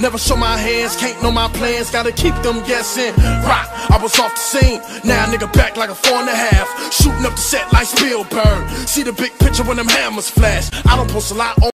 Never show my hands, can't know my plans, gotta keep them guessing. Rock, I was off the scene, now nigga back like a four and a half. Shooting up the set like Spielberg. See the big picture when them hammers flash. I don't post a lot on